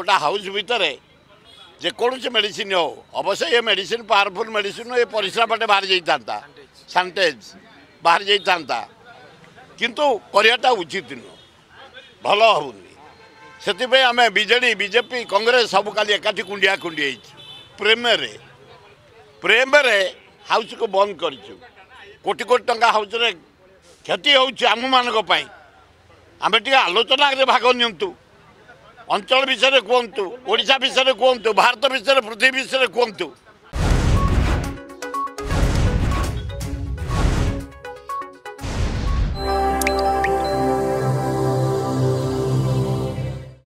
গোটা হাউস ভিতরে যেকোনসি মেডিসিন হোক অবশ্য এ মেডিসিন পাওয়ারফুল মেডিসিন এ পরিশ্রা বাটে বাহারি যাইতা সানিটাইজ বাহারি যাইতা কিন্তু করাটা উচিত নুহ ভাল হবুনি সেপাই আমি বিজেডি বিজেপি কংগ্রেস সবু কালি একাঠি কুণ্ডিয়া কুণ্ডি হয়েছি প্রেমরে প্রেমরে হাউসকে বন্ধ করছু কোটি কোটি টঙ্কা হাউসরে କ୍ଷତି ହେଉଛି ଆମମାନଙ୍କ ପାଇଁ ଆମେ ଟିକେ ଆଲୋଚନାରେ ଭାଗ ନିଅନ୍ତୁ অঞ্চল বিষয়ে কুহতু ওড়শা বিষয়ে কুহতু ভারত বিষয়ে পৃথিবী বিষয়ে কুহতু